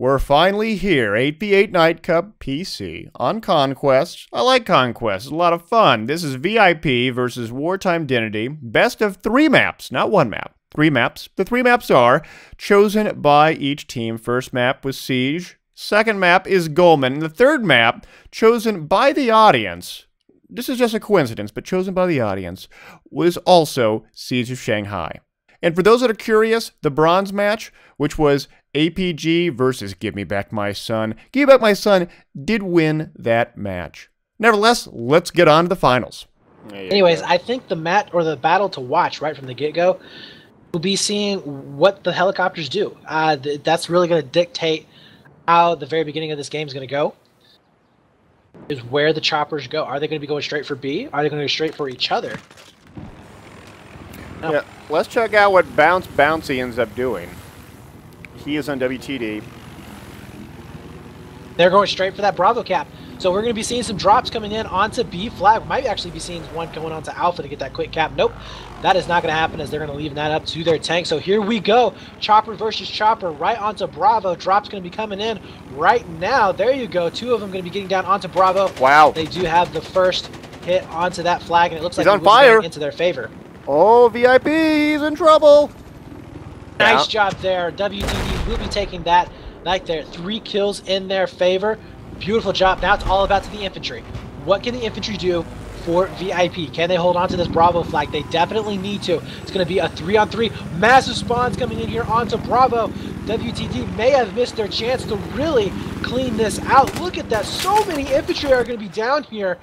We're finally here, 8v8 Night Cup PC on Conquest. I like Conquest, it's a lot of fun. This is VIP versus Wartime Dignity. Best of three maps, not one map. Three maps. The three maps are chosen by each team. First map was Siege. Second map is Golmud. And the third map, chosen by the audience, this is just a coincidence, but chosen by the audience, was also Siege of Shanghai. And for those that are curious, the bronze match, which was APG versus Give Me Back My Son, Give Me Back My Son did win that match. Nevertheless, let's get on to the finals. Anyways, I think the mat or the battle to watch right from the get go will be seeing what the helicopters do. Uh, th- that's really going to dictate how the very beginning of this game is going to go. Is where the choppers go. Are they going to be going straight for B? Are they going to go straight for each other? No. Yeah, let's check out what Bounce Bouncy ends up doing. He is on WTD. They're going straight for that Bravo cap. So we're going to be seeing some drops coming in onto B flag. We might actually be seeing one going onto Alpha to get that quick cap. Nope, that is not going to happen as they're going to leave that up to their tank. So here we go. Chopper versus Chopper right onto Bravo. Drop's going to be coming in right now. There you go. Two of them going to be getting down onto Bravo. Wow. They do have the first hit onto that flag, and it looks He's like on fire. into their favor. Oh, VIP, he's in trouble. Nice job there. WTD will be taking that right there. Three kills in their favor. Beautiful job. Now it's all about to the infantry. What can the infantry do for VIP? Can they hold on to this Bravo flag? They definitely need to. It's going to be a three-on-three. 3. Massive spawns coming in here onto Bravo. WTD may have missed their chance to really clean this out. Look at that. So many infantry are going to be down here.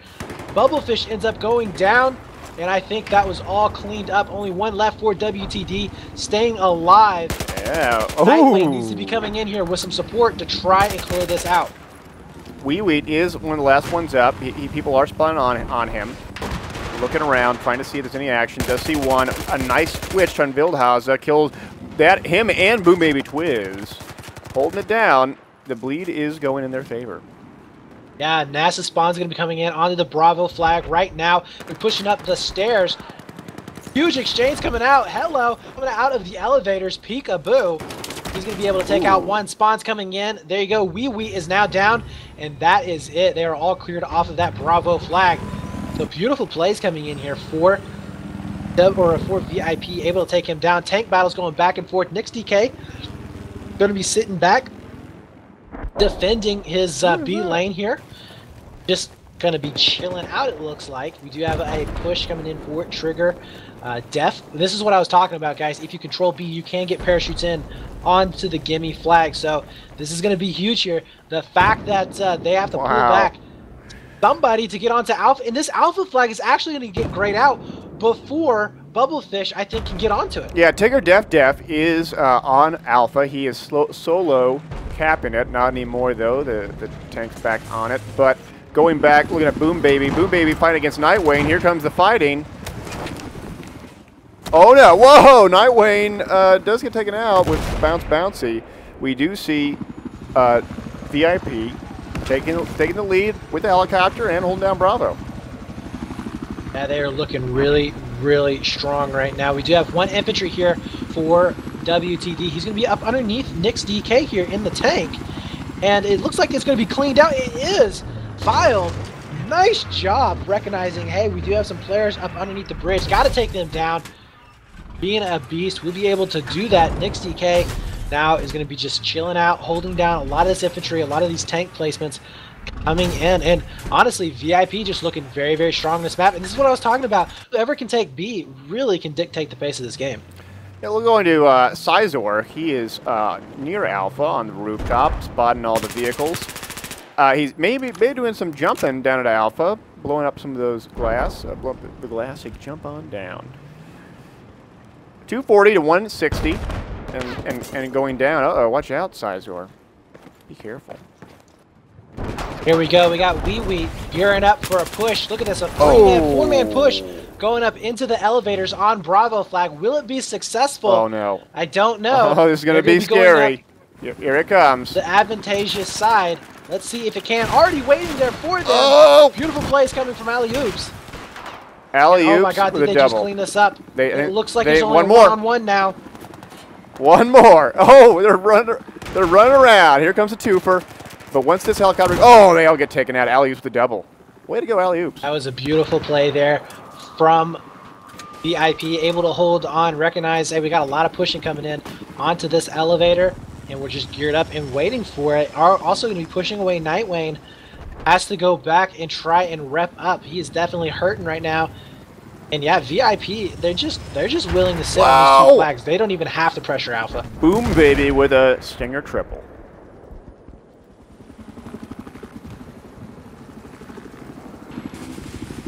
Bubblefish ends up going down. And I think that was all cleaned up. Only one left for WTD, staying alive. Yeah. Oh. Nightwing needs to be coming in here with some support to try and clear this out. Wee Wheat is one of the last ones up. He, he, people are spawning on, on him. Looking around, trying to see if there's any action. Does see one. A nice twitch on Wildhauser. Kills that him and Boom Baby Twiz. Holding it down. The bleed is going in their favor. Yeah, NASA spawn's going to be coming in onto the Bravo flag right now. They're pushing up the stairs. Huge exchange coming out. Hello. Coming out of the elevators. Peekaboo. He's going to be able to take Ooh. out one. Spawn's coming in. There you go. Wee Wee is now down. And that is it. They are all cleared off of that Bravo flag. So beautiful plays coming in here for or for VIP. Able to take him down. Tank battles going back and forth. Nix DK going to be sitting back defending his uh, B lane here. Just going to be chilling out, it looks like. We do have a push coming in for it. Trigger. Uh, Def. This is what I was talking about, guys. If you control B, you can get parachutes in onto the gimme flag. So this is going to be huge here. The fact that uh, they have to wow. pull back somebody to get onto Alpha. And this Alpha flag is actually going to get grayed out before Bubblefish, I think, can get onto it. Yeah, Tigger Def Def is uh, on Alpha. He is slow, solo capping it. Not anymore, though. The, the tank's back on it. But going back, looking at Boom Baby. Boom Baby fighting against Nightwing. Here comes the fighting. Oh, no. Whoa! Nightwing uh, does get taken out with Bounce Bouncy. We do see uh, VIP taking, taking the lead with the helicopter and holding down Bravo. Yeah, they are looking really, really strong right now. We do have one infantry here for WTD. He's going to be up underneath Nix DK here in the tank. And it looks like it's going to be cleaned out. It is. Filed. Nice job recognizing, hey, we do have some players up underneath the bridge. Got to take them down. Being a beast, we'll be able to do that. Nix DK now is going to be just chilling out, holding down a lot of this infantry, a lot of these tank placements coming in. And honestly, VIP just looking very, very strong in this map. And this is what I was talking about. Whoever can take B really can dictate the pace of this game. Yeah, we're going to uh, Sizor. He is uh, near Alpha on the rooftop, spotting all the vehicles. Uh, he's maybe, maybe doing some jumping down at Alpha, blowing up some of those glass. Uh, blow up the glass, he jump on down. 240 to 160, and, and, and going down. Uh-oh, watch out, Sizor. Be careful. Here we go. We got Wee Wee gearing up for a push. Look at this, a oh. four-man oh. four -man push going up into the elevators on Bravo flag. Will it be successful? Oh, no. I don't know. Oh, this is going to be, scary. Here it comes. The advantageous side. Let's see if it can. Already waiting there for them. Oh! Beautiful plays coming from Alley Oops. Alley Oops Oh my God! Did they double. just clean this up? They, it looks like they, there's only one more on one now. One more. Oh, they're running. They're running around. Here comes a twofer. But once this helicopter... Oh, they all get taken out. Alley-oops the double. Way to go, alley-oops. That was a beautiful play there from VIP. Able to hold on, recognize, hey, we got a lot of pushing coming in onto this elevator. And we're just geared up and waiting for it. Are also going to be pushing away Nightwing. Has to go back and try and rep up. He is definitely hurting right now. And yeah, VIP, they're just they're just willing to sit wow. on these two flags. They don't even have to pressure Alpha. Boom, baby, with a Stinger triple.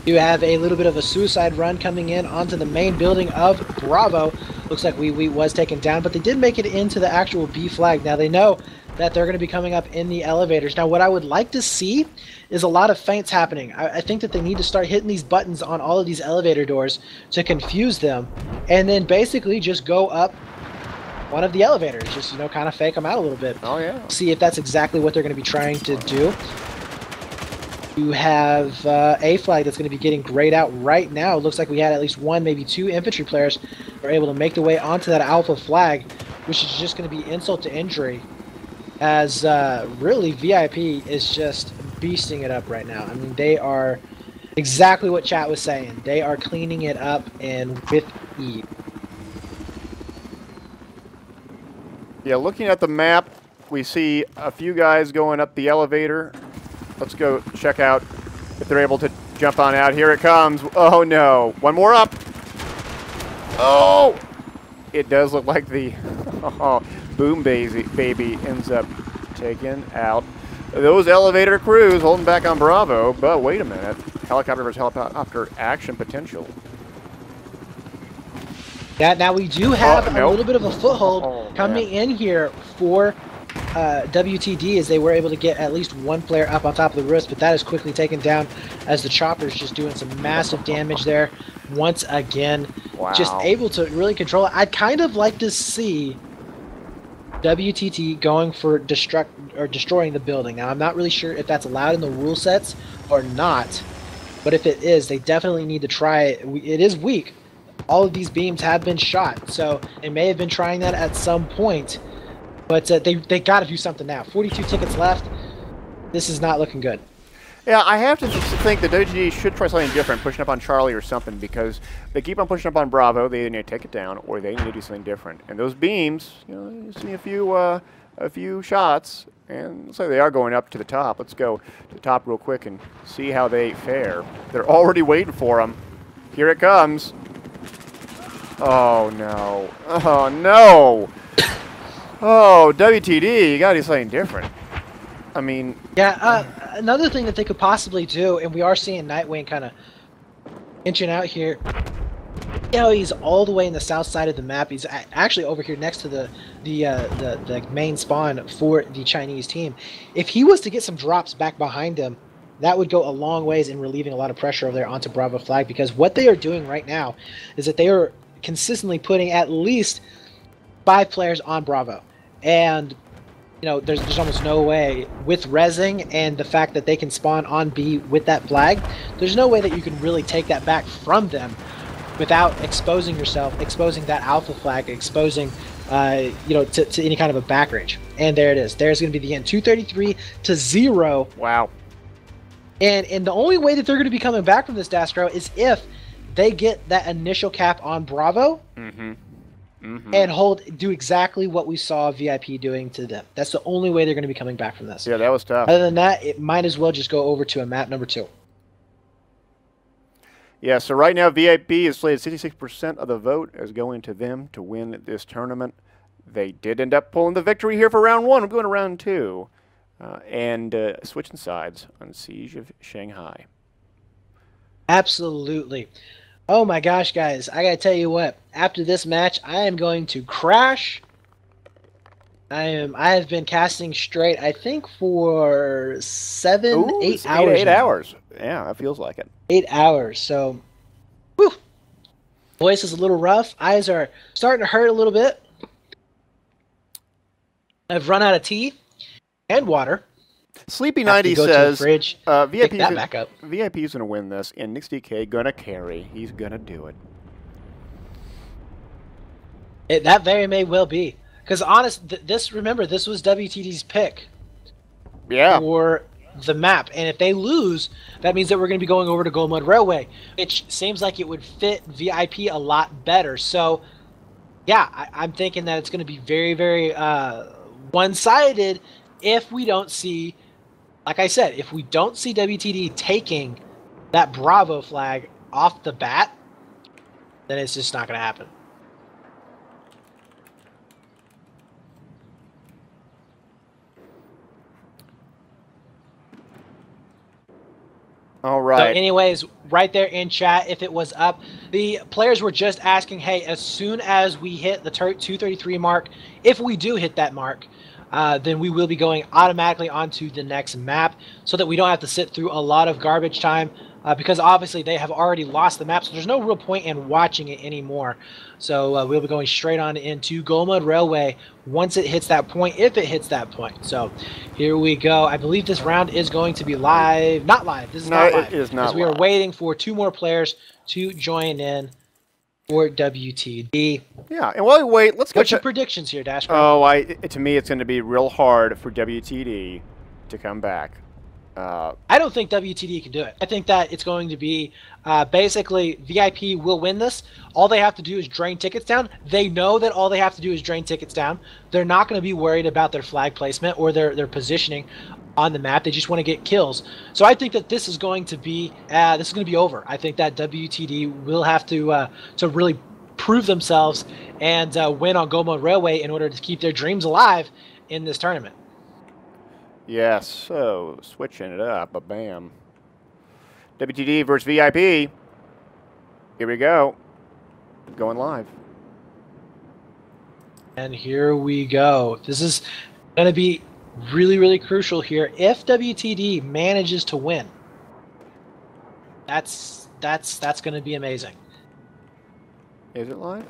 You have a little bit of a suicide run coming in onto the main building of Bravo. Looks like Wee Wee was taken down, but they did make it into the actual B flag. Now they know that they're going to be coming up in the elevators. Now, what I would like to see is a lot of feints happening. I, I, think that they need to start hitting these buttons on all of these elevator doors to confuse them, and then basically just go up one of the elevators. Just, you know, kind of fake them out a little bit. Oh, yeah. See if that's exactly what they're going to be trying to do. You have uh, A flag that's going to be getting grayed out right now. It looks like we had at least one, maybe two infantry players are able to make their way onto that alpha flag, which is just going to be insult to injury as uh, really VIP is just beasting it up right now. I mean, they are exactly what chat was saying. They are cleaning it up and with ease. Yeah, looking at the map, we see a few guys going up the elevator. Let's go check out if they're able to jump on out. Here it comes. Oh, no. One more up. Oh! It does look like the... Oh, Boom Baby, ends up taken out. Those elevator crews holding back on Bravo, but wait a minute. Helicopter versus helicopter action potential. Yeah, now we do have oh, a little bit of a foothold oh, coming man. in here for uh, WTD as they were able to get at least one player up on top of the roof, but that is quickly taken down as the chopper's just doing some massive damage there once again. Wow. Just able to really control it. I'd kind of like to see WTD going for destruct or destroying the building. Now, I'm not really sure if that's allowed in the rule sets or not, but if it is, they definitely need to try it. It is weak. All of these beams have been shot, so they may have been trying that at some point, but uh, they they got to do something now. 42 tickets left. This is not looking good. Yeah, I have to think that WTD should try something different, pushing up on Charlie or something, because they keep on pushing up on Bravo. They need to take it down, or they need to do something different. And those beams, you know, you see a few, uh, a few shots, and like they are going up to the top. Let's go to the top real quick and see how they fare. They're already waiting for them. Here it comes. Oh, no. Oh, no. Oh, WTD, you got to do something different. I mean... Yeah, uh, another thing that they could possibly do, and we are seeing Nightwing kind of inching out here. You know, he's all the way in the south side of the map. He's actually over here next to the the uh, the, the main spawn for the Chinese team. If he was to get some drops back behind him, that would go a long ways in relieving a lot of pressure over there onto Bravo Flag. Because what they are doing right now is that they are consistently putting at least five players on Bravo, and you know, there's, there's almost no way with resing and the fact that they can spawn on B with that flag, there's no way that you can really take that back from them without exposing yourself, exposing that alpha flag, exposing, uh, you know, to, to any kind of a back range. And there it is. There's going to be the end. 233 to 0. Wow. And, and the only way that they're going to be coming back from this Daskro is if they get that initial cap on Bravo. Mm-hmm Mm-hmm. and hold do exactly what we saw VIP doing to them. That's the only way they're going to be coming back from this. Yeah, that was tough. Other than that, it might as well just go over to a map number two. Yeah, so right now VIP is slated 66% of the vote as going to them to win this tournament. They did end up pulling the victory here for round one. We're going to round two. Uh, and uh, switching sides on Siege of Shanghai. Absolutely. Oh my gosh, guys, I gotta tell you what. After this match, I am going to crash. I am. I have been casting straight. I think for seven, Ooh, eight hours. Eight, eight hours. Yeah, that feels like it. Eight hours. So, whew. Voice is a little rough. Eyes are starting to hurt a little bit. I've run out of tea and water. Sleepy ninety says uh, VIP that back up. VIP's gonna win this, and Nix DK gonna carry. He's gonna do it. it. That very may well be, Because honest, th- this remember this was WTD's pick Yeah. for the map, and if they lose, that means that we're going to be going over to Golmud Railway, which seems like it would fit VIP a lot better. So, yeah, I, I'm thinking that it's going to be very, very uh, one-sided if we don't see, like I said, if we don't see WTD taking that Bravo flag off the bat, then it's just not going to happen. All right. So, anyways, right there in chat, if it was up, the players were just asking, hey, as soon as we hit the 233 mark, if we do hit that mark, uh, then we will be going automatically onto the next map so that we don't have to sit through a lot of garbage time uh, because obviously they have already lost the map, so there's no real point in watching it anymore. So uh, we'll be going straight on into Golmud Railway once it hits that point, if it hits that point. So here we go. I believe this round is going to be live. Not live. This is No, not it live. is not because We are waiting for two more players to join in for WTD. yeah. And while we wait, let's go. What's your predictions here, Dash? oh, I. it- To me, it's going to be real hard for WTD to come back. Uh, I don't think WTD can do it. I think that it's going to be uh, basically VIP will win this. All they have to do is drain tickets down. They know that all they have to do is drain tickets down. They're not going to be worried about their flag placement or their, their positioning on the map. They just want to get kills. So I think that this is going to be uh, this is going to be over. I think that WTD will have to uh, to really prove themselves and uh, win on Golmud Railway in order to keep their dreams alive in this tournament. yes. So switching it up. A bam. WTD versus VIP. Here we go. Going live. And here we go. This is going to be really, really crucial here. If WTD manages to win, that's that's that's going to be amazing. Is it live?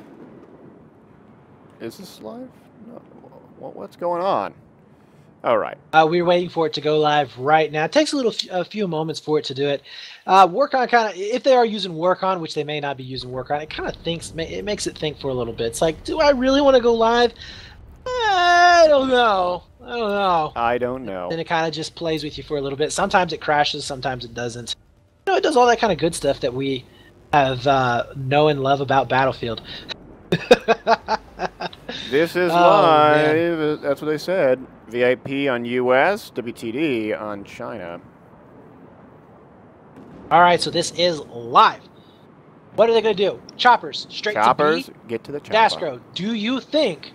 Is this live? No. What, what's going on? All right. Uh, we're waiting for it to go live right now. It takes a little, a few moments for it to do it. Uh, work on kind of if they are using work on, which they may not be using work on. It kind of thinks it makes it think for a little bit. It's like, do I really want to go live? I don't know. I don't know. I don't know. then it kind of just plays with you for a little bit. Sometimes it crashes, sometimes it doesn't. You know, it does all that kind of good stuff that we have uh, know and love about Battlefield. This is Oh, live. That's what they said. VIP on US, WTD on China. all right, so this is live. What are they going to do? Choppers straight Choppers, to B. get to the chopper. Daskro, do you think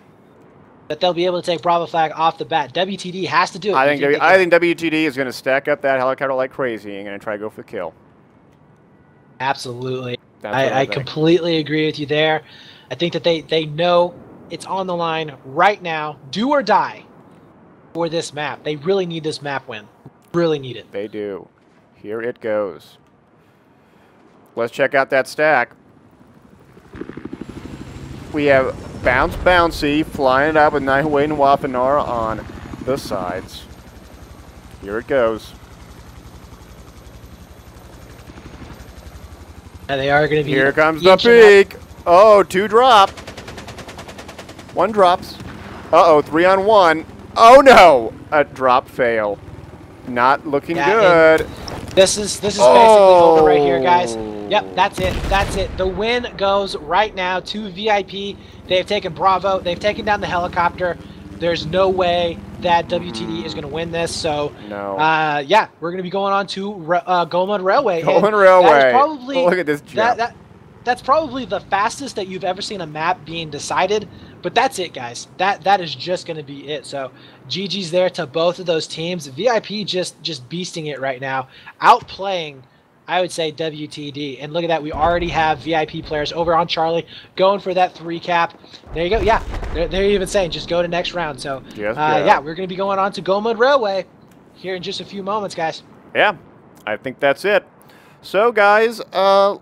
that they'll be able to take Bravo flag off the bat? WTD has to do it. I think, w- I think WTD is going to stack up that helicopter like crazy and going to try to go for the kill. absolutely. I, I completely agree with you there. I think that they, they know it's on the line right now, do or die, for this map. They really need this map win. Really need it. They do. Here it goes. Let's check out that stack. We have Bounce Bouncy flying it up with Nihue and Wapanar on the sides. Here it goes. And they are going to be. Here comes the inching up. peak. Oh, two drop. One drops. Uh-oh, three on one. Oh, no. A drop fail. Not looking Yeah, good. This is this is basically over right here, guys. Oh. Yep, that's it. That's it. The win goes right now to VIP. They've taken Bravo. They've taken down the helicopter. There's no way that WTD is going to win this. So, No. uh, yeah, we're going to be going on to uh, Railway. and Railway. probably Look at this that, that that's probably the fastest that you've ever seen a map being decided. But that's it, guys. That that is just going to be it. So GG's there to both of those teams. VIP just just beasting it right now, outplaying. I would say WTD. And look at that, we already have VIP players over on Charlie going for that three cap. There you go. Yeah, they're, they're even saying just go to next round. So uh, yeah, we're going to be going on to Golmud Railway here in just a few moments, guys. Yeah, I think that's it. So, guys, uh,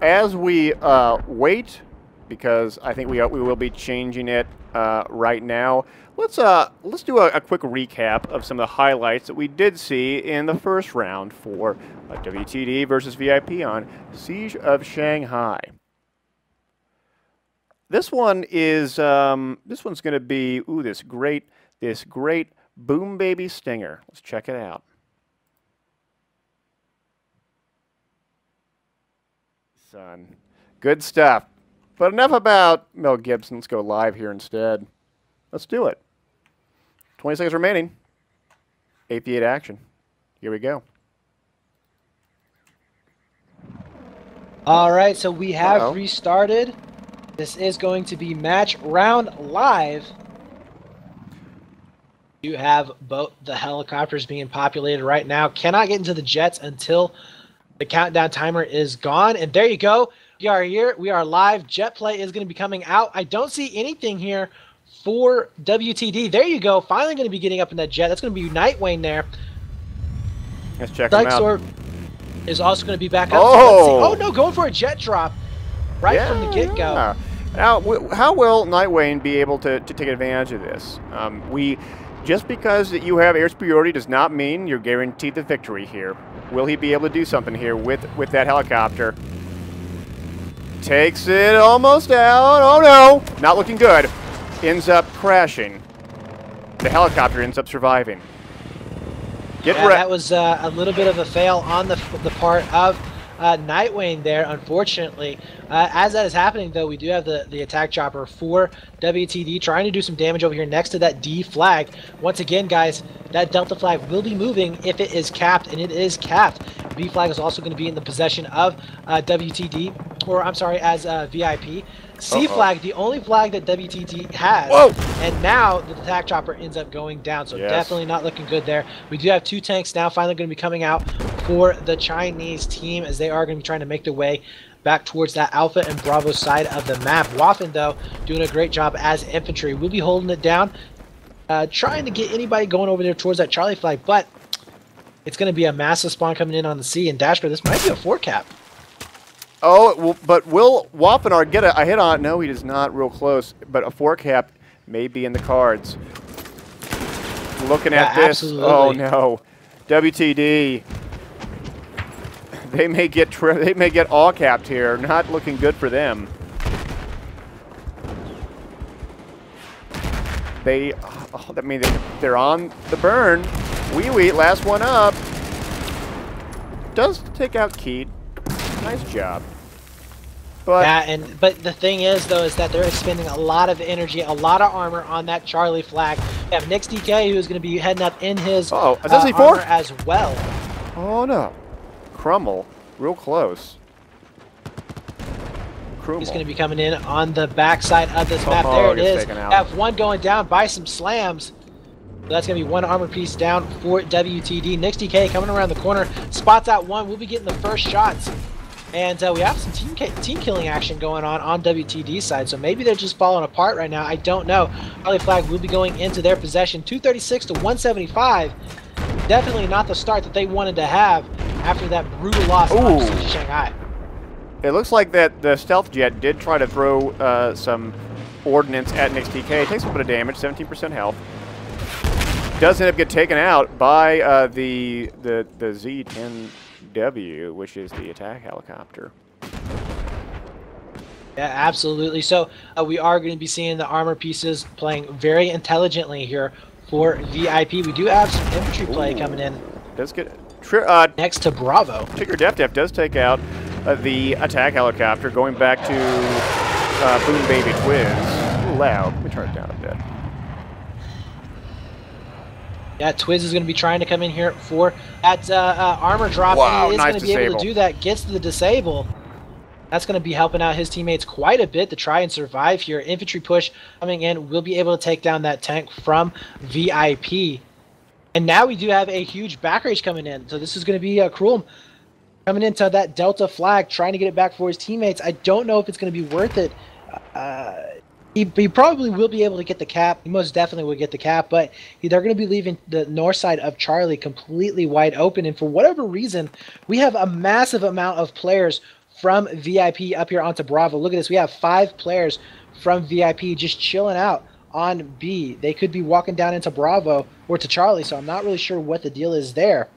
as we uh, wait, because I think we are, we will be changing it uh, right now. Let's uh let's do a, a quick recap of some of the highlights that we did see in the first round for uh, WTD versus VIP on Siege of Shanghai. This one is um, this one's going to be ooh this great this great boom baby stinger. Let's check it out. Son, good stuff. But enough about Mel Gibson. Let's go live here instead. Let's do it. 20 seconds remaining. 88 action. Here we go. All right, so we have Uh-oh. restarted. This is going to be match round live. You have both the helicopters being populated right now. Cannot get into the jets until the countdown timer is gone. And there you go. We are here. We are live. Jet play is going to be coming out. I don't see anything here for WTD. There you go. Finally going to be getting up in that jet. That's going to be Nightwing there. Let's check them out. Dykesor is also going to be back up. Oh! Oh no, going for a jet drop right from the get go. Yeah. Now, how will Nightwing be able to, to take advantage of this? Um, we just because you have air superiority does not mean you're guaranteed the victory here. Will he be able to do something here with with that helicopter? Takes it almost out. Oh no, not looking good. Ends up crashing. The helicopter ends up surviving. Get Yeah, that was uh, a little bit of a fail on the, the part of uh, Nightwing there, unfortunately. Uh, as that is happening, though, we do have the, the attack chopper for WTD trying to do some damage over here next to that D flag. Once again, guys, that Delta flag will be moving if it is capped, and it is capped. B flag is also going to be in the possession of uh, WTD, or I'm sorry, as uh, VIP. C Uh-oh. flag, the only flag that WTD has. Whoa! And now the attack chopper ends up going down, so Yes. definitely not looking good there. We do have two tanks now finally going to be coming out for the Chinese team as they are going to be trying to make their way back towards that Alpha and Bravo side of the map. Waffen, though, doing a great job as infantry. We'll be holding it down, uh, trying to get anybody going over there towards that Charlie flag, but it's going to be a massive spawn coming in on the sea. And Dashbear, this might be a four cap. Oh, well, but will Waffenar get a, a hit on it? No, he does not real close, but a four cap may be in the cards. Looking at Yeah, this, oh no. WTD. They may get they may get all capped here. Not looking good for them. They, oh, that means they, they're on the burn. Wee wee, last one up. Does take out Keat. Nice job. But Yeah, and but the thing is though is that they're expending a lot of energy, a lot of armor on that Charlie flag. We have Nix DK who's going to be heading up in his uh, that C4? armor as well. Oh no. Crumble. Real close. Crumble. He's going to be coming in on the backside of this map. Oh, there it is. Have one going down by some slams. That's going to be one armor piece down for WTD. Nix DK coming around the corner, spots out one. We'll be getting the first shots. And uh, we have some team, ki- team killing action going on on WTD side, so maybe they're just falling apart right now. I don't know. Charlie Flag will be going into their possession, 236 to 175. Definitely not the start that they wanted to have after that brutal loss to Shanghai. It looks like that the stealth jet did try to throw uh, some ordnance at Nix DK. Takes a little bit of damage, 17% health. Does end up get taken out by uh, the the the Z10W, which is the attack helicopter. Yeah, absolutely. So uh, we are going to be seeing the armor pieces playing very intelligently here for VIP. We do have some infantry play Ooh. coming in Does get tri- uh, next to Bravo. Tigger Def Def does take out uh, the attack helicopter, going back to uh, Boom Baby. Ooh, loud. Let me turn it down a bit. Yeah, Twiz is going to be trying to come in here for that uh, uh, armor drop. Wow, he is nice going to be able to do that. Gets to the disable. That's going to be helping out his teammates quite a bit to try and survive here. Infantry push coming in. We'll be able to take down that tank from VIP. And now we do have a huge back rage coming in. So this is going to be uh, Cruel coming into that Delta flag, trying to get it back for his teammates. I don't know if it's going to be worth it. Uh, he, he probably will be able to get the cap. He most definitely will get the cap, but they're going to be leaving the north side of Charlie completely wide open. And for whatever reason, we have a massive amount of players from VIP up here onto Bravo. Look at this. We have five players from VIP just chilling out on B. They could be walking down into Bravo or to Charlie, so I'm not really sure what the deal is there.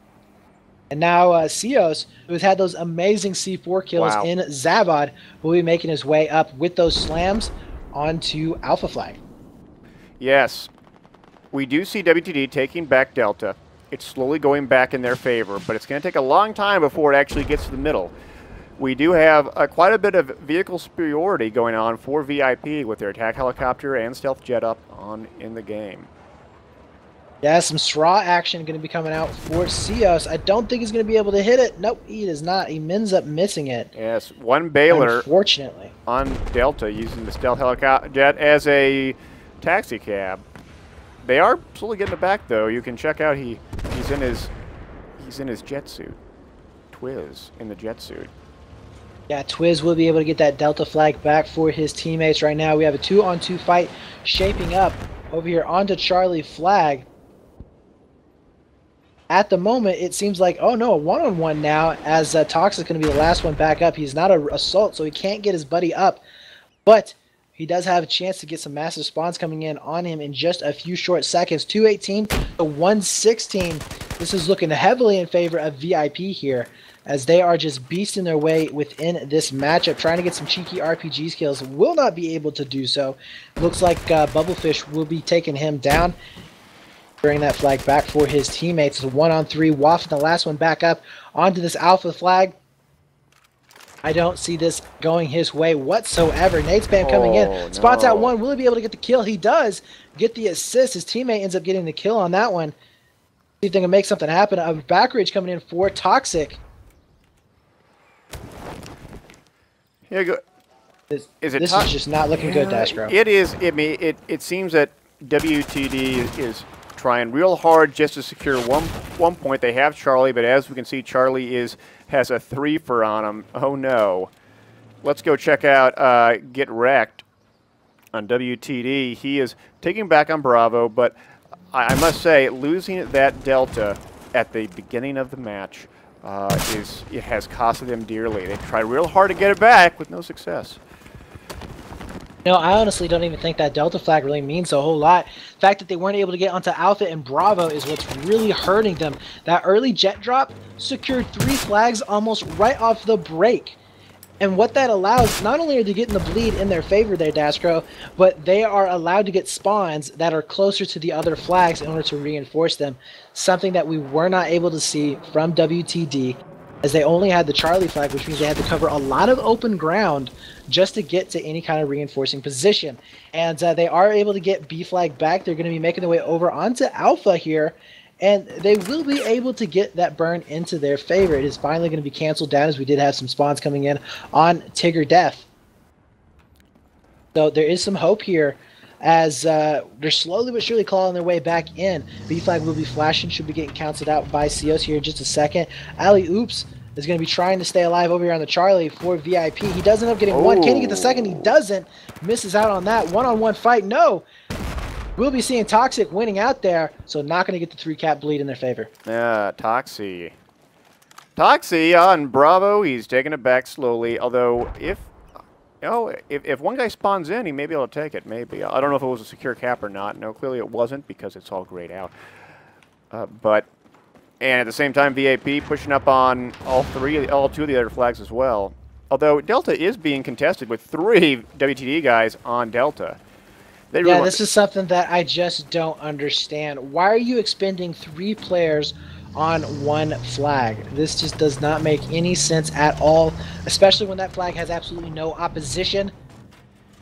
And now uh, Cios, who's had those amazing C4 kills Wow. in Zavod, will be making his way up with those slams onto Alpha Flag. Yes. We do see WTD taking back Delta. It's slowly going back in their favor, but it's going to take a long time before it actually gets to the middle. We do have uh, quite a bit of vehicle superiority going on for VIP with their attack helicopter and stealth jet up on in the game. Yeah, some straw action going to be coming out for Cios. I don't think he's going to be able to hit it. Nope, he does not. He ends up missing it. Yes, one Baylor. Unfortunately. On Delta using the stealth helicopter jet as a taxi cab. They are slowly getting it back though. You can check out he he's in his he's in his jet suit. Twiz in the jet suit. Yeah, Twiz will be able to get that Delta flag back for his teammates right now. We have a two-on-two 2 fight shaping up over here onto Charlie flag. At the moment, it seems like, oh no, a one-on-one now as uh, Toxic going to be the last one back up. He's not an assault, so he can't get his buddy up. But he does have a chance to get some massive spawns coming in on him in just a few short seconds. 218 to 116. This is looking heavily in favor of VIP here as they are just beasting their way within this matchup, trying to get some cheeky RPG skills. Will not be able to do so. Looks like uh, Bubblefish will be taking him down. Bring that flag back for his teammates. One on three, wafting the last one back up onto this alpha flag. I don't see this going his way whatsoever. Nate's Spam coming oh, in. Spots no. out one. Will he be able to get the kill? He does get the assist. His teammate ends up getting the kill on that one. See if they can make something happen. A backridge coming in for Toxic. Here go. This, is it this is just not looking good, Daskro. It is. I mean, it, it seems that WTD is trying real hard just to secure one one point. They have Charlie, but as we can see, Charlie is has a three for on him. Oh no. Let's go check out uh, Get Wrecked on WTD. He is taking back on Bravo, but I, I must say, losing that Delta at the beginning of the match uh, is it has costed them dearly. They tried real hard to get it back with no success. No, I honestly don't even think that Delta flag really means a whole lot. The fact that they weren't able to get onto Alpha and Bravo is what's really hurting them. That early jet drop secured three flags almost right off the break. And what that allows, not only are they getting the bleed in their favor there, Daskro, but they are allowed to get spawns that are closer to the other flags in order to reinforce them. Something that we were not able to see from WTD as they only had the Charlie flag, which means they had to cover a lot of open ground just to get to any kind of reinforcing position. And uh, they are able to get B flag back. They're going to be making their way over onto Alpha here, and they will be able to get that burn into their favor. It is finally going to be canceled down as we did have some spawns coming in on Tigger Death. So there is some hope here as uh, they're slowly but surely clawing their way back in. B flag will be flashing, should be getting counted out by Cios here in just a second. Ali Oops is going to be trying to stay alive over here on the Charlie for VIP. He does end up getting one. Can he get the second? He doesn't. Misses out on that. One-on-one -on -one fight. No. We'll be seeing Toxic winning out there, so not going to get the three cap bleed in their favor. Yeah, Toxie. Toxie on Bravo. He's taking it back slowly, although if you know, if, if one guy spawns in, he may be able to take it, maybe. I don't know if it was a secure cap or not. No, clearly it wasn't because it's all grayed out. Uh, but and at the same time, VIP pushing up on all three, all two of the other flags as well. Although Delta is being contested with three WTD guys on Delta. They yeah, this is something that I just don't understand. Why are you expending three players on one flag? This just does not make any sense at all, especially when that flag has absolutely no opposition.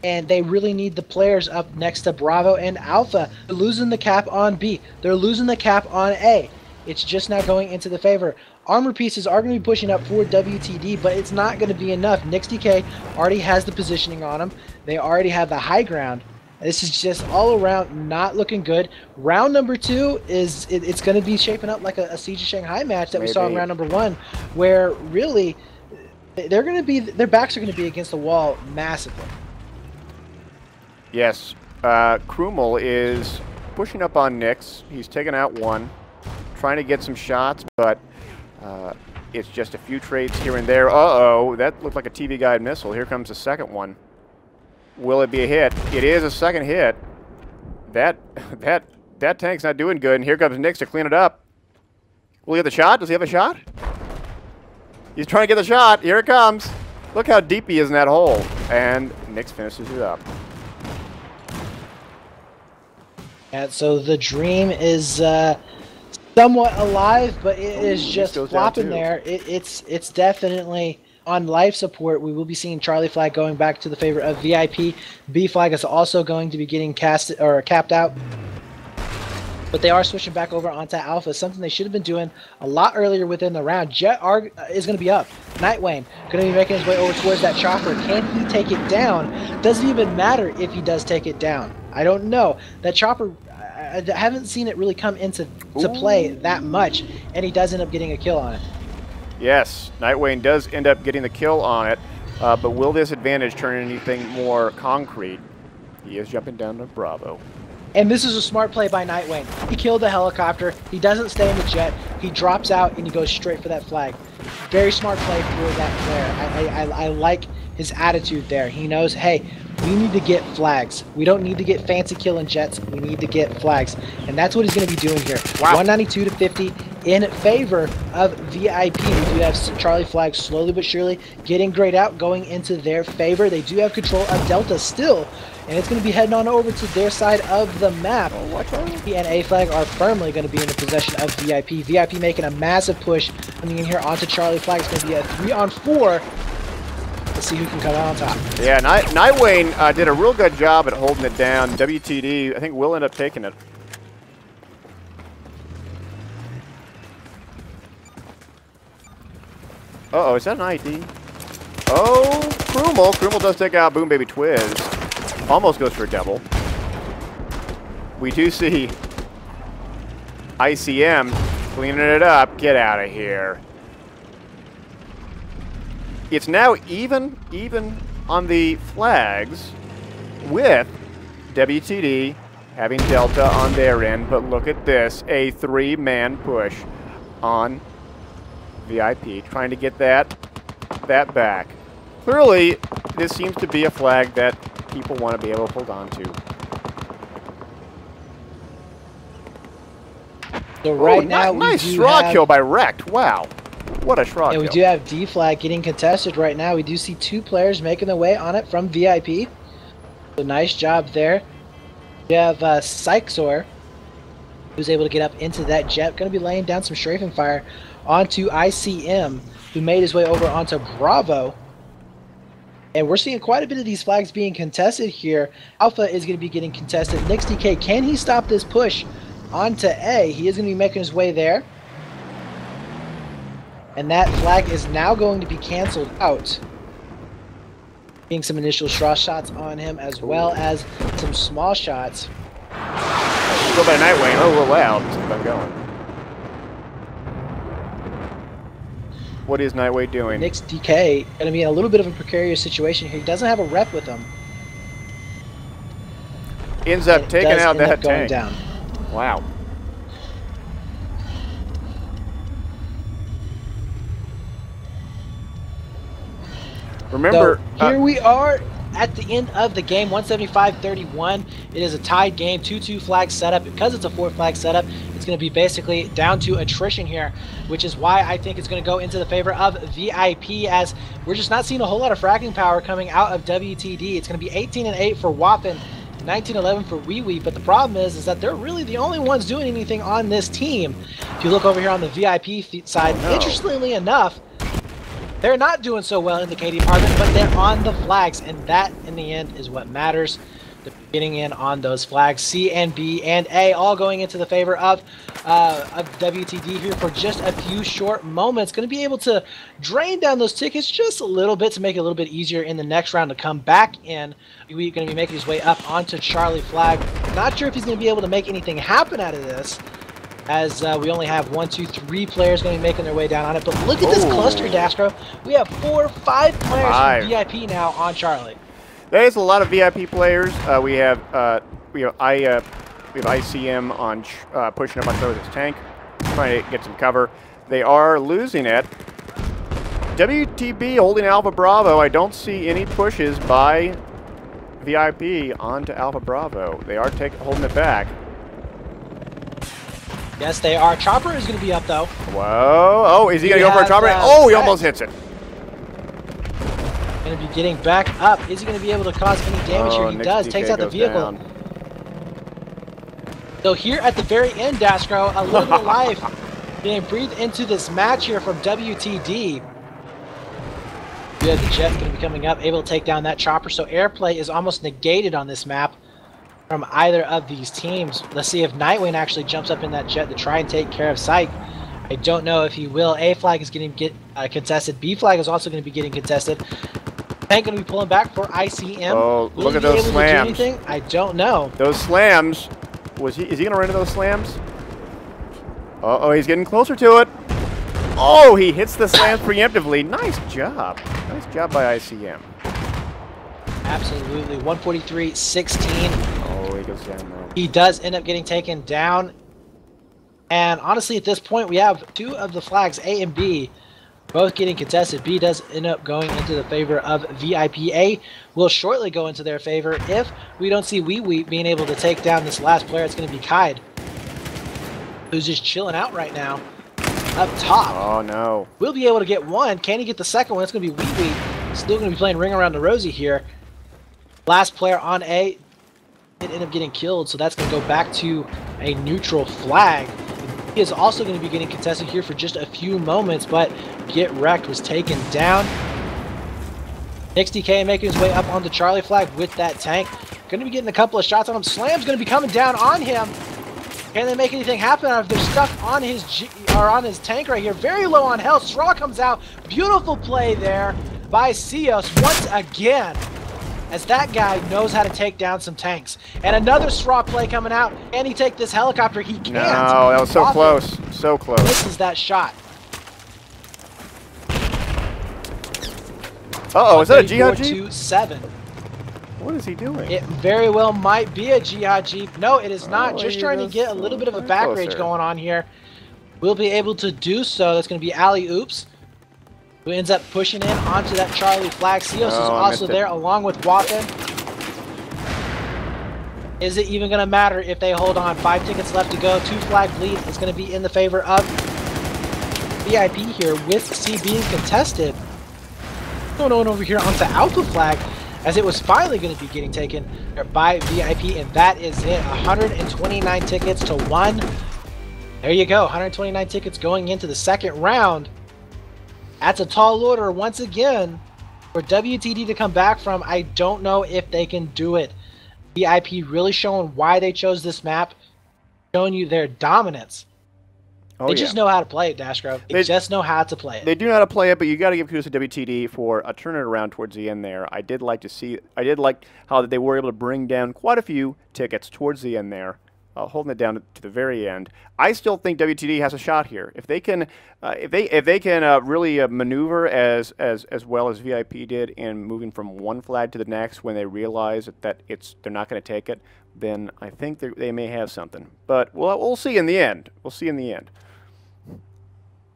And they really need the players up next to Bravo and Alpha. They're losing the cap on B. They're losing the cap on A. It's just not going into the favor. Armor pieces are going to be pushing up for WTD, but it's not going to be enough. Nix DK already has the positioning on them. They already have the high ground. This is just all around not looking good. Round number two is it, it's going to be shaping up like a, a Siege of Shanghai match that Maybe. we saw in round number one, where really they're going to be their backs are going to be against the wall massively. Yes, uh, Krumel is pushing up on Nix. He's taken out one trying to get some shots, but uh, it's just a few trades here and there. Uh-oh, that looked like a TV guide missile. Here comes the second one. Will it be a hit? It is a second hit. That that that tank's not doing good, and here comes Nix to clean it up. Will he have the shot? Does he have a shot? He's trying to get the shot. Here it comes. Look how deep he is in that hole. And Nix finishes it up. And so the dream is uh, somewhat alive, but it is Ooh, just flopping there. It, it's it's definitely on life support. We will be seeing Charlie Flag going back to the favor of VIP. B Flag is also going to be getting cast or capped out. But they are switching back over onto Alpha, something they should have been doing a lot earlier within the round. Jet are, uh, is going to be up. Nightwing going to be making his way over towards that chopper. Can he take it down? Doesn't even matter if he does take it down. I don't know. That chopper, I, I haven't seen it really come into to play that much, and he does end up getting a kill on it. Yes, Nightwing does end up getting the kill on it, uh, but will this advantage turn anything more concrete? He is jumping down to Bravo. And this is a smart play by Nightwing. He killed the helicopter. He doesn't stay in the jet. He drops out and he goes straight for that flag. Very smart play for that player. I, I, I like his attitude there. He knows, hey, we need to get flags. We don't need to get fancy killing jets. We need to get flags. And that's what he's going to be doing here. Wow. 192 to 50 in favor of VIP. We do have Charlie Flag slowly but surely getting grayed out, going into their favor. They do have control of Delta still, and it's going to be heading on over to their side of the map. Oh, B and A Flag are firmly going to be in the possession of VIP. VIP making a massive push coming in here onto Charlie Flag. It's going to be a three on four. Let's see who can come out on top. Yeah, Night Nightwing uh, did a real good job at holding it down. WTD, I think, will end up taking it. Uh-oh, is that an ID? Oh, Krumel. Krumel does take out Boom Baby Twiz. Almost goes for a double. We do see ICM cleaning it up. Get out of here. It's now even, even on the flags with WTD having Delta on their end. But look at this, a three-man push on VIP, trying to get that, that back. Clearly, this seems to be a flag that people want to be able to hold on to. So oh, right oh, now, nice do have- kill by Wrecked. Wow. What a straw And we kill. do have D flag getting contested right now. We do see two players making their way on it from VIP. So nice job there. We have uh, Sykesor, who's able to get up into that jet. Going to be laying down some strafing fire onto ICM, who made his way over onto Bravo. And we're seeing quite a bit of these flags being contested here. Alpha is going to be getting contested. Nix DK, can he stop this push onto A? He is going to be making his way there. And that flag is now going to be canceled out. Being some initial straw shots on him as well as some small shots. Go by Nightwing. Oh, little loud. Let's going. What is Nightwing doing? Nix DK going to be in a little bit of a precarious situation here. He doesn't have a rep with him. Ends up taking out that tank. down. Wow. Remember, so uh, here we are at the end of the game 175-31 it is a tied game 2-2 flag setup because it's a four flag setup it's going to be basically down to attrition here which is why i think it's going to go into the favor of vip as we're just not seeing a whole lot of fracking power coming out of wtd it's going to be 18 and 8 for wappen 1911 for Wee Wee, but the problem is, is that they're really the only ones doing anything on this team. If you look over here on the VIP side, No. interestingly enough, they're not doing so well in the KD department, but they're on the flags, and that, in the end, is what matters. They're getting in on those flags. C and B and A all going into the favor of uh, of WTD here for just a few short moments. Going to be able to drain down those tickets just a little bit to make it a little bit easier in the next round to come back in. We're going to be making his way up onto Charlie Flag. Not sure if he's going to be able to make anything happen out of this as uh, we only have one, two, three players going to be making their way down on it. But look at this Ooh. cluster, Daskro. We have four, five players Five. from VIP now on Charlie. there's a lot of VIP players. Uh, we have uh, we have I uh, we have ICM on ch- uh, pushing up on top of this tank, trying to get some cover. They are losing it. WTD holding Alpha Bravo. I don't see any pushes by VIP onto Alpha Bravo. They are take, holding it back. Yes, they are. Chopper is going to be up, though. Whoa! Oh, is he gonna go for a chopper? uh, oh, he almost hits it. Going to be getting back up. Is he going to be able to cause any damage oh, here? He Nick does. DK Takes out the vehicle. down. So here at the very end, Daskro, a little bit of life being breathed into this match here from WTD. Yeah, the Jet's going to be coming up, able to take down that chopper. So airplay is almost negated on this map from either of these teams. Let's see if Nightwing actually jumps up in that jet to try and take care of Psych. I don't know if he will. A flag is getting get uh, contested. B flag is also going to be getting contested. Tank going to be pulling back for ICM. Oh, will look he at those to do slams. anything? I don't know. Those slams. Was he? Is he gonna run into those slams? Uh oh, he's getting closer to it. Oh, he hits the slams preemptively. Nice job. Nice job by ICM. Absolutely. 143, 16. Oh, he goes down there. He does end up getting taken down. And honestly, at this point, we have two of the flags, A and B, both getting contested. B does end up going into the favor of VIPA. Will shortly go into their favor if we don't see Wee Wee being able to take down this last player. It's going to be Kide, who's just chilling out right now up top. Oh no. We'll be able to get one. Can he get the second one? It's going to be Wee Wee. Still going to be playing Ring Around the Rosie here. Last player on A did end up getting killed, so that's going to go back to a neutral flag. He is also going to be getting contested here for just a few moments, but Get Wrecked was taken down. XDK making his way up on the Charlie flag with that tank. Going to be getting a couple of shots on him. Slam's going to be coming down on him. Can they make anything happen? If they're stuck on his G or on his tank right here, very low on health. SRAW comes out. Beautiful play there by Cios once again. As that guy knows how to take down some tanks. And another SRAW play coming out. Can he take this helicopter? He can't. No, that was so close. So close. Misses that shot. Uh oh, is that a Jihad Jeep? 7. What is he doing? It very well might be a Jihad Jeep. No, it is not. Oh, Just trying to get a little bit of a back closer. rage going on here. We'll be able to do so. That's going to be Ali Oops, who ends up pushing in onto that Charlie flag. Is Oh, I also missed it. there along with Waffen. Is it even going to matter if they hold on? Five tickets left to go. Two flag lead is going to be in the favor of VIP here with C being contested. Going on over here onto Alpha flag as it was finally going to be getting taken by VIP, and that is it. 129 tickets to one. There you go. 129 tickets going into the second round. That's a tall order once again for WTD to come back from. I don't know if they can do it. VIP really showing why they chose this map, showing you their dominance. Oh, they yeah. just know how to play it, Daskro. They, They- just know how to play it. They do know how to play it, but you got to give kudos to WTD for uh, turning it around towards the end there. I did like to see, I did like how they were able to bring down quite a few tickets towards the end there, uh, holding it down to, the very end. I still think WTD has a shot here. If they can, uh, if they if they can uh, really uh, maneuver as as as well as VIP did in moving from one flag to the next when they realize that, that it's they're not going to take it, then I think they they may have something. But we'll we'll see in the end. We'll see in the end.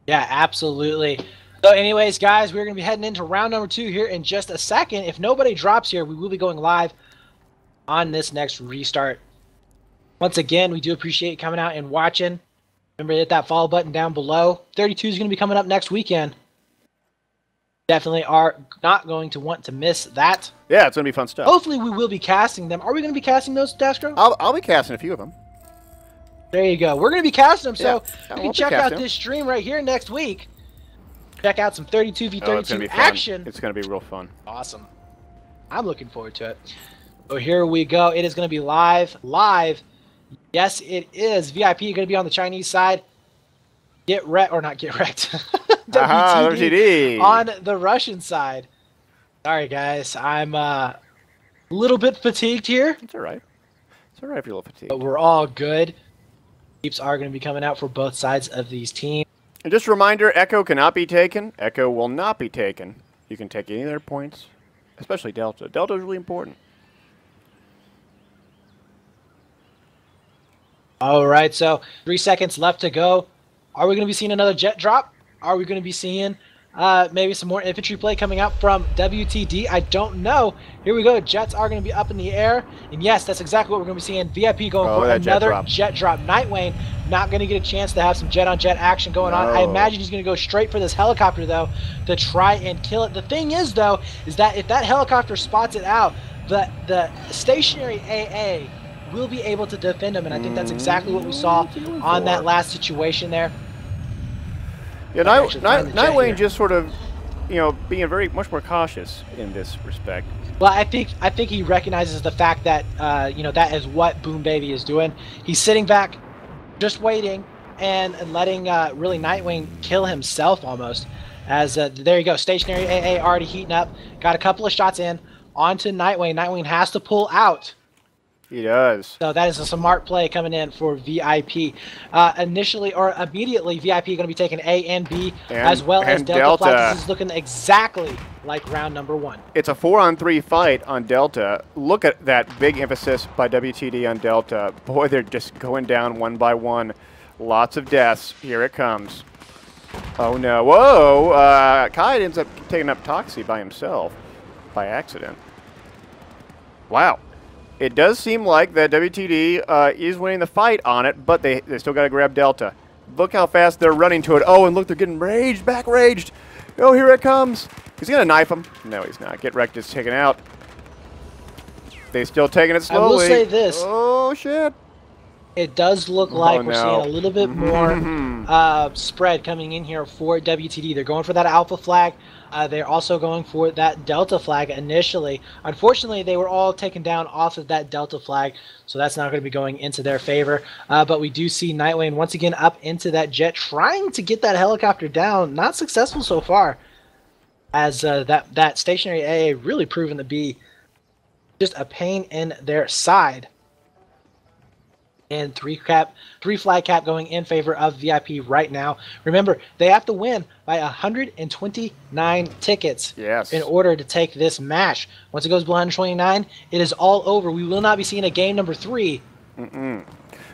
Yeah, absolutely. So, anyways, guys, we're going to be heading into round number two here in just a second. If nobody drops here, we will be going live on this next restart. Once again, we do appreciate you coming out and watching. Remember to hit that follow button down below. 32 is going to be coming up next weekend. Definitely are not going to want to miss that. Yeah, it's going to be fun stuff. Hopefully, we will be casting them. Are we going to be casting those, Daskro? I'll, I'll be casting a few of them. There you go. We're going to be casting them, so Yeah, you can check out this stream right here next week. Check out some 32 v Oh, it's 32 gonna be fun. action. It's going to be real fun. Awesome. I'm looking forward to it. So here we go. It is going to be live. Live. Yes, it is. VIP going to be on the Chinese side. Get wrecked, or not get wrecked. Aha, WTD WTD. on the Russian side. Sorry, guys. I'm uh, a little bit fatigued here, It's all right. It's all right if you're a little fatigued. but we're all good. Keeps are going to be coming out for both sides of these teams. And just a reminder, Echo cannot be taken. Echo will not be taken. You can take any of their points, especially Delta. Delta is really important. All right, so three seconds left to go. Are we going to be seeing another jet drop? Are we going to be seeing uh, maybe some more infantry play coming out from WTD? I don't know. Here we go. Jets are going to be up in the air. And yes, that's exactly what we're going to be seeing. VIP going Oh, for that jet drop. jet drop. Nightwing not going to get a chance to have some jet on jet action going on. I imagine he's going to go straight for this helicopter, though, to try and kill it. The thing is, though, is that if that helicopter spots it out, the, the stationary AA will be able to defend him, and I think that's exactly what we saw on that last situation there. Yeah, Night, actually Night, the Nightwing here. just sort of, you know, being very much more cautious in this respect. Well, I think I think he recognizes the fact that uh, you know that is what Boom Baby is doing. He's sitting back, just waiting, and, and letting uh, really Nightwing kill himself almost. As uh, there you go, stationary AA already heating up. Got a couple of shots in onto Nightwing. Nightwing has to pull out. He does. So that is a smart play coming in for VIP. Uh, initially or immediately, VIP going to be taking A and B And- as well as Delta, Delta. Flag. This is looking exactly like round number one. It's a four-on-three fight on Delta. Look at that big emphasis by WTD on Delta. Boy, they're just going down one by one. Lots of deaths. Here it comes. Oh no! Whoa! Uh, Kai ends up taking up Toxie by himself, by accident. Wow. It does seem like that WTD uh, is winning the fight on it, but they, they still got to grab Delta. Look how fast they're running to it. Oh, and look, they're getting raged, back raged. Oh, here it comes. He's going to knife him. No, he's not. Get wrecked is taken out. They still taking it slowly. I will say this. Oh, shit. It does look like Oh, we're no. seeing a little bit more uh, spread coming in here for WTD. They're going for that alpha flag. Uh, they're also going for that delta flag initially. Unfortunately, they were all taken down off of that delta flag, so that's not going to be going into their favor. Uh, but we do see Nightwing once again up into that jet, trying to get that helicopter down. Not successful so far, as uh, that that stationary AA really proven to be just a pain in their side and three cap three flag cap going in favor of VIP right now. Remember, they have to win by 129 tickets Yes. in order to take this match. Once it goes below 129, it is all over. We will not be seeing a game number 3.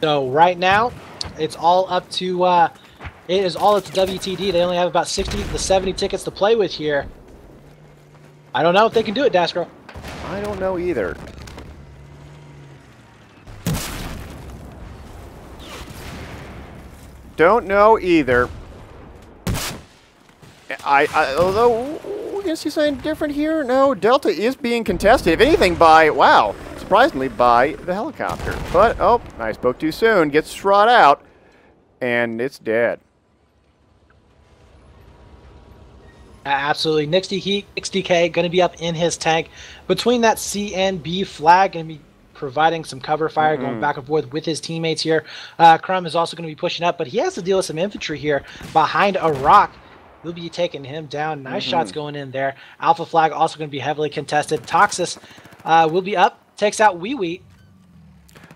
So right now, it's all up to uh, it is all up to WTD. They only have about 60 to 70 tickets to play with here. I don't know if they can do it, Daskro. I don't know either. Don't know either. I, I although we can see something different here. No, Delta is being contested. If anything, by wow, surprisingly by the helicopter. But oh, I spoke too soon. Gets shot out, and it's dead. Absolutely. DK, Nix DK going to be up in his tank. Between that C and B flag, going to be providing some cover fire, going back and forth with his teammates here. Uh, Crumb is also going to be pushing up, but he has to deal with some infantry here behind a rock. We'll be taking him down. Nice shots going in there. Alpha flag also going to be heavily contested. Toxis uh, will be up, takes out Wee Wee.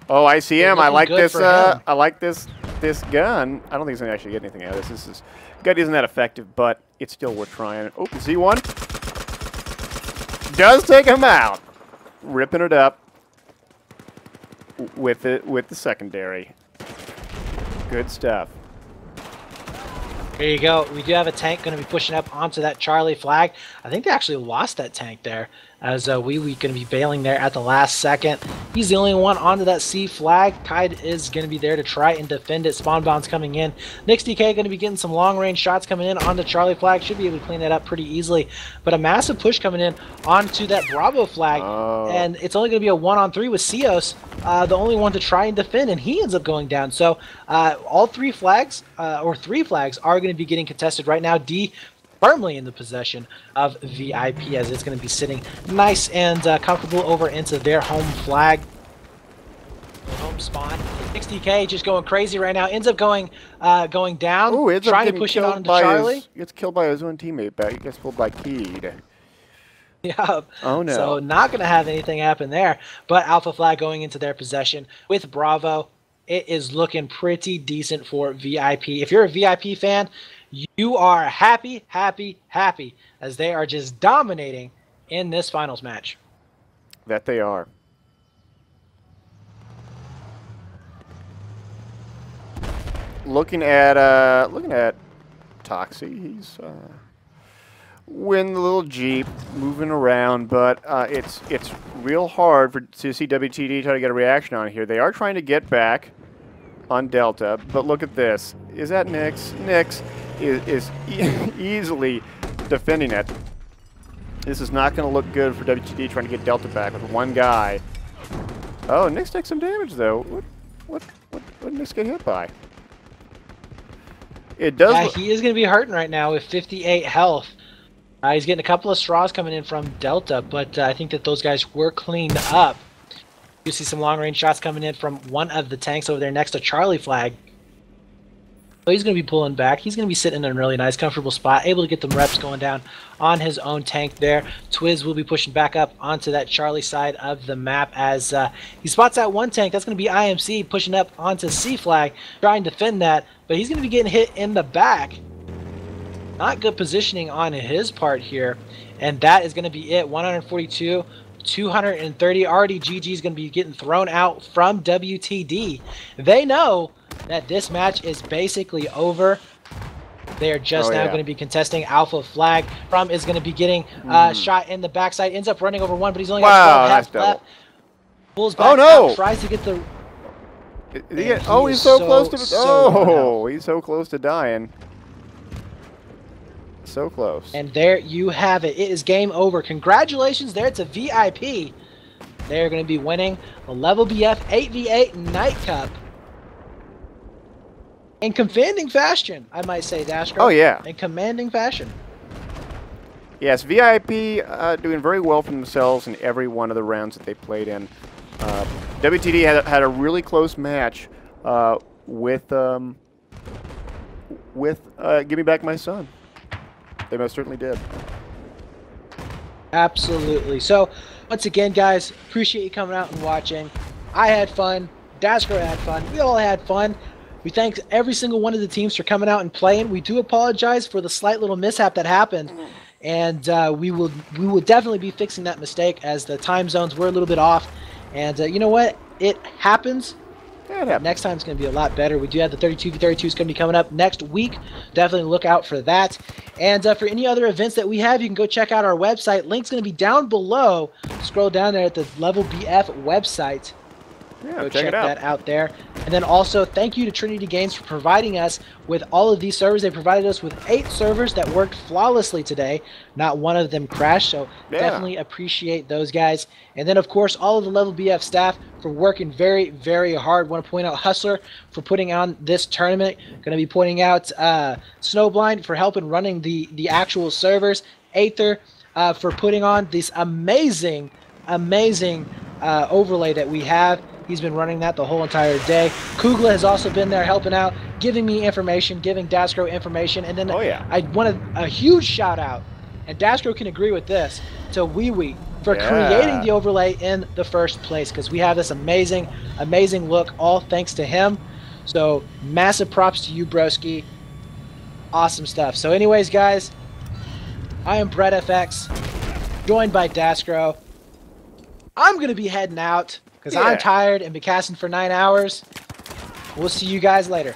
Oh, I see him. I like this. Uh. I like this. This gun. I don't think he's gonna actually get anything out of this. This is gun isn't that effective, but it's still worth trying. Oh, Z one does take him out, ripping it up with it with the secondary. Good stuff. There you go. We do have a tank going to be pushing up onto that Charlie flag. I think they actually lost that tank there as uh, Wee Wee going to be bailing there at the last second. He's the only one onto that C flag. Tide is going to be there to try and defend it. Spawn bounds coming in. Nix DK going to be getting some long range shots coming in onto Charlie flag. Should be able to clean that up pretty easily. But a massive push coming in onto that Bravo flag. Oh. And it's only going to be a one on three with Cios, uh, the only one to try and defend, and he ends up going down. So uh, all three flags, uh, or three flags, are going to be getting contested right now. D firmly in the possession of VIP as it's going to be sitting nice and uh, comfortable over into their home flag. Home spawn. 60k just going crazy right now. Ends up going uh, going down. Ooh, ends trying to push it on to by Charlie. His, gets killed by his own teammate. Back. He gets pulled by Keed. Yeah. Oh, no. So not going to have anything happen there. But Alpha Flag going into their possession with Bravo. It is looking pretty decent for VIP. If you're a VIP fan, you are happy, happy, happy as they are just dominating in this finals match. That they are. Looking at uh, looking at Toxie, he's uh, with the little jeep moving around, but uh, it's it's real hard for to see WTD try to get a reaction on here. They are trying to get back on Delta, but look at this. Is that Nix? Nix is, is e easily defending it. This is not going to look good for WTD trying to get Delta back with one guy. Oh, Nix took some damage though. What, what, what, what did Nick get hit by? It does. Yeah, he is going to be hurting right now with 58 health. Uh, he's getting a couple of SRAWs coming in from Delta, but uh, I think that those guys were cleaned up. You see some long range shots coming in from one of the tanks over there next to Charlie Flag. So he's going to be pulling back. He's going to be sitting in a really nice, comfortable spot, able to get the reps going down on his own tank there. Twiz will be pushing back up onto that Charlie side of the map as uh, he spots out one tank. That's going to be IMC pushing up onto C flag, trying to defend that, but he's going to be getting hit in the back. Not good positioning on his part here, and that is going to be it. 142 230 already GG is going to be getting thrown out from WTD. They know that this match is basically over. They are just oh, now yeah. going to be contesting Alpha Flag. From is going to be getting uh, Mm. shot in the backside. Ends up running over one, but he's only Wow, got 12 nice left. Pulls back Oh, no! out, tries to get the... He get- oh, he's so, so, close to. so oh, he's so close to dying. So close. And there you have it. It is game over. Congratulations there to VIP. They're going to be winning the Level BF 8v8 Night Cup. In commanding fashion, I might say, Daskro. Oh, yeah. In commanding fashion. Yes, VIP uh, doing very well for themselves in every one of the rounds that they played in. Uh, WTD had, had a really close match uh, with um, with uh, Give Me Back My Son. They most certainly did. Absolutely. So, once again, guys, appreciate you coming out and watching. I had fun. Daskro had fun. We all had fun. We thank every single one of the teams for coming out and playing. We do apologize for the slight little mishap that happened, and uh, we will we will definitely be fixing that mistake as the time zones were a little bit off. And uh, you know what? It happens. Yeah, it happened. Next time it's going to be a lot better. We do have the 32 v 32 is going to be coming up next week. Definitely look out for that. And uh, for any other events that we have, you can go check out our website. Link's going to be down below. Scroll down there at the Level BF website. Yeah, Go check, check, it out. that out there. And then also, thank you to Trinity Games for providing us with all of these servers. They provided us with eight servers that worked flawlessly today. Not one of them crashed, so Yeah. definitely appreciate those guys. And then, of course, all of the Level BF staff for working very, very hard. Want to point out Hustler for putting on this tournament. Going to be pointing out uh, Snowblind for helping running the, the actual servers. Aether uh, for putting on this amazing, amazing uh, overlay that we have. He's been running that the whole entire day. Kugla has also been there helping out, giving me information, giving Daskro information, and then Oh, yeah. I wanted a huge shout out, and Daskro can agree with this, to Wee Wee for Yeah. creating the overlay in the first place because we have this amazing, amazing look, all thanks to him. So massive props to you, Broski. Awesome stuff. So, anyways, guys, I am Brett FX, joined by Daskro. I'm gonna be heading out because Yeah. I'm tired and been casting for nine hours. We'll see you guys later.